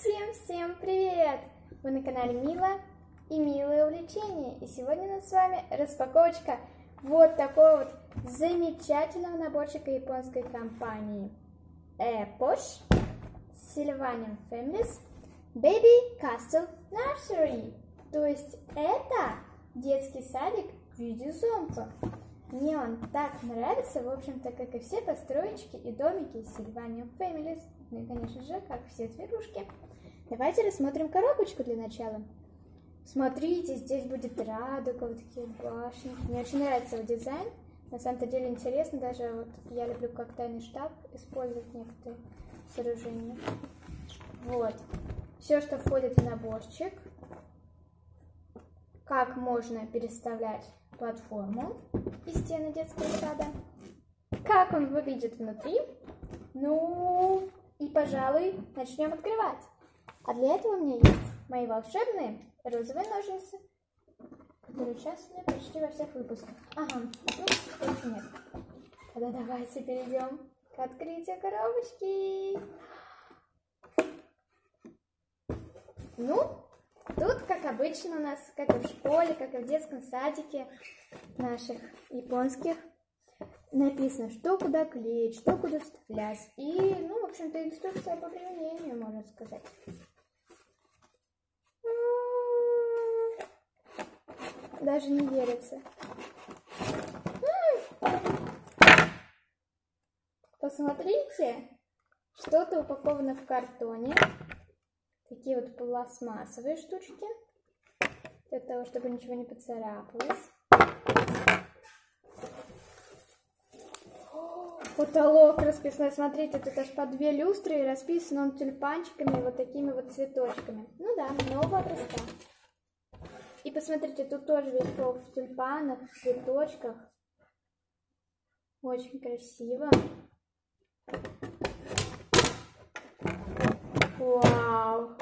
Всем-всем привет! Вы на канале Мила и Милые увлечения. И сегодня у нас с вами распаковочка вот такого вот замечательного наборчика японской компании Eposh Sylvanian Families Baby Castle Nursery. То есть это детский садик в виде зомба. Мне он так нравится, в общем-то, как и все построечки и домики из Sylvanian Families. Ну и, конечно же, как все зверушки. Давайте рассмотрим коробочку для начала. Смотрите, здесь будет радуга, вот такие башни. Мне очень нравится его дизайн. На самом-то деле интересно, даже вот я люблю как тайный штаб использовать некоторые сооружения. Вот. Все, что входит в наборчик. Как можно переставлять платформу и стены детского сада. Как он выглядит внутри. Ну, и, пожалуй, начнем открывать. А для этого у меня есть мои волшебные розовые ножницы, которые участвовали почти во всех выпусках. Ага, тут больше нет. Тогда давайте перейдем к открытию коробочки. Ну, тут, как обычно у нас, как и в школе, как и в детском садике наших японских, написано, что куда клеить, что куда вставлять. И, ну, в общем-то, инструкция по применению, можно сказать. Даже не верится. Посмотрите, что-то упаковано в картоне. Такие вот пластмассовые штучки. Для того, чтобы ничего не поцарапалось. Потолок расписан. Смотрите, тут аж по две люстры и расписан он тюльпанчиками, вот такими вот цветочками. Ну да, нового образца. И посмотрите, тут тоже весь пол в тюльпанах, в цветочках. Очень красиво. Вау!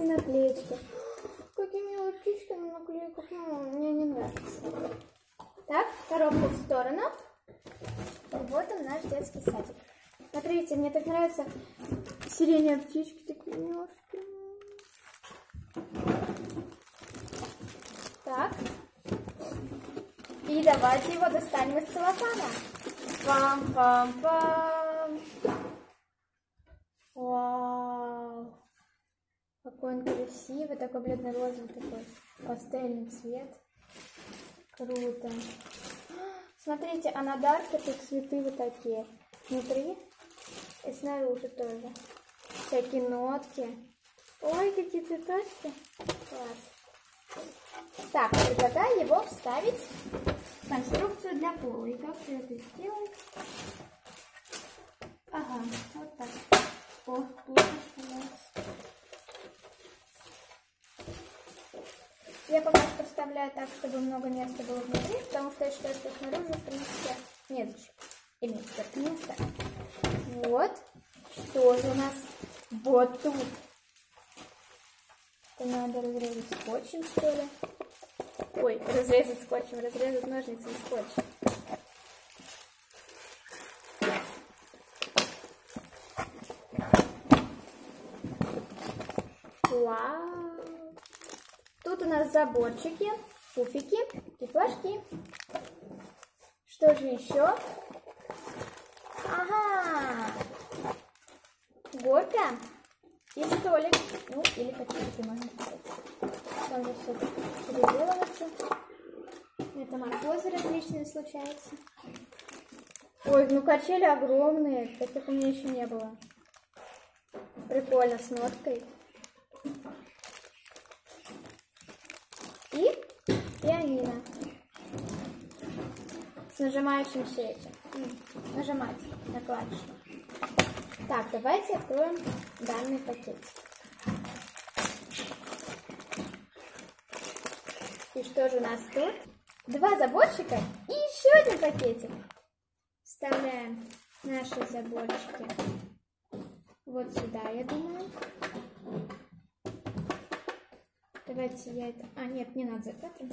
И наклеечки. Какие милые птички на наклейках. Ну, мне не нравится. Так, коробку в сторону. И вот он наш детский садик. Смотрите, мне так нравятся сиреневые птички, такие милые. Так. И давайте его достанем из целлофана. Пам-пам-пам. Вау. Какой он красивый, такой бледно-розовый, такой пастельный цвет. Круто. Смотрите, а на дарке тут цветы вот такие. Внутри и снаружи тоже. Всякие нотки. Ой, какие цветочки. Класс. Так, предлагаю его вставить в конструкцию для пола. И как все это сделать? Ага, вот так. О, плохо вставляется. Я пока что вставляю так, чтобы много места было внутри, потому что я считаю, что снаружи, в принципе, незачем иметь столько места. Вот. Что же у нас вот тут? Это надо разрезать скотчем, что ли? Ой, разрезать скотчем, разрезать ножницами скотч. Вау! Тут у нас заборчики, пуфики и флажки. Что же еще? Ага! Горка и столик. Ну, или качельки, можно сказать. Там же все переделывается. Это морфозы различные случаются. Ой, ну качели огромные. Таких у меня еще не было. Прикольно, с ноткой. И пианино. С нажимающимся этим. Нажимать на клавишу. Так, давайте откроем данный пакет. И что же у нас тут? Два заборчика и еще один пакетик. Вставляем наши заборчики вот сюда, я думаю. Давайте я это... А, нет, не надо закатывать.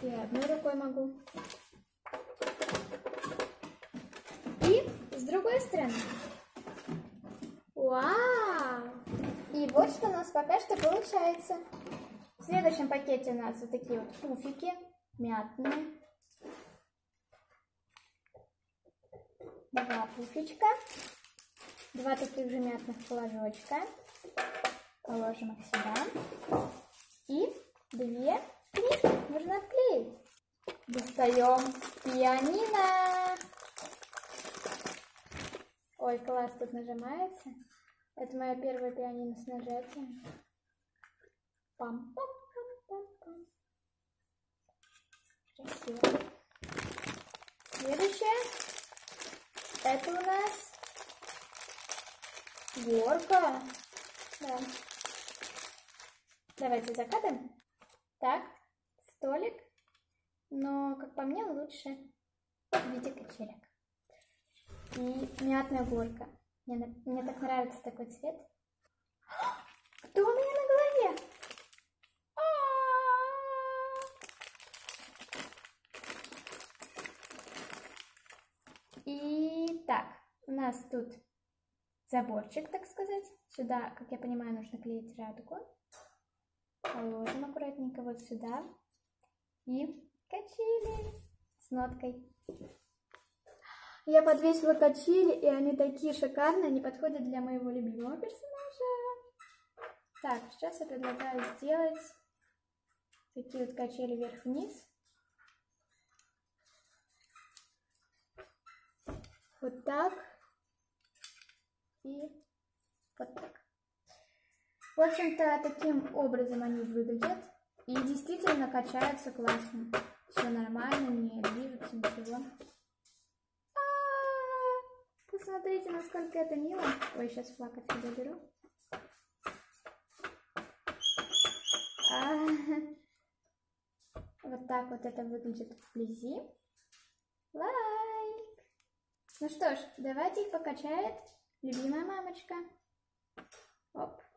Я одной рукой могу. И с другой стороны. Вау! И вот что у нас пока что получается. В следующем пакете у нас вот такие вот пуфики мятные. Два пуфичка. Два таких же мятных флажочка. Положим их сюда. И две книжки нужно отклеить. Достаем пианино. Ой, класс, тут нажимается. Это моя первая пианино с нажатием. пам пам пам пам Красиво. Следующее. Это у нас горка. Да. Давайте закатаем. Так, столик. Но, как по мне, лучше в виде качелек. И мятная горка. Мне, мне так нравится такой цвет. Кто у меня на голове? И так, у нас тут заборчик, так сказать. Сюда, как я понимаю, нужно клеить радугу. Положим аккуратненько вот сюда. И качели с ноткой. Я подвесила качели, и они такие шикарные, они подходят для моего любимого персонажа. Так, сейчас я предлагаю сделать такие вот качели вверх-вниз. Вот так. И вот так. В общем-то, таким образом они выглядят. И действительно качаются классно. Все нормально, не движется, ничего. Посмотрите, насколько это мило. Ой, сейчас флаг отсюда беру. А Вот так вот это выглядит вблизи. Лайк! Ну что ж, давайте покачает любимая мамочка. Оп.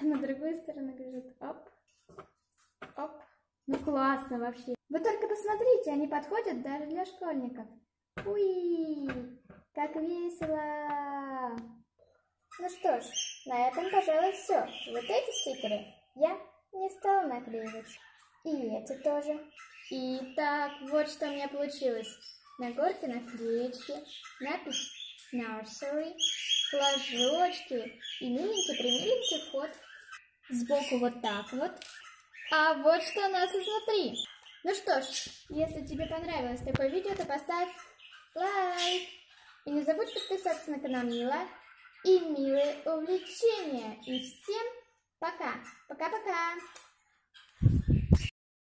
На другую сторону бежит. Оп. Оп. Ну классно вообще. Вы только посмотрите, они подходят даже для школьников. Уи! Как весело! Ну что ж, на этом, пожалуй, все. Вот эти стикеры я не стала наклеивать. И эти тоже. Итак, вот что у меня получилось. На горке наклеечки, надпись Nursery, флажочки и миленький-примиленький вход. Сбоку вот так вот. А вот что у нас изнутри. Ну что ж, если тебе понравилось такое видео, то поставь лайк. И не забудь подписаться на канал Мила и милые увлечения. И всем пока. Пока-пока.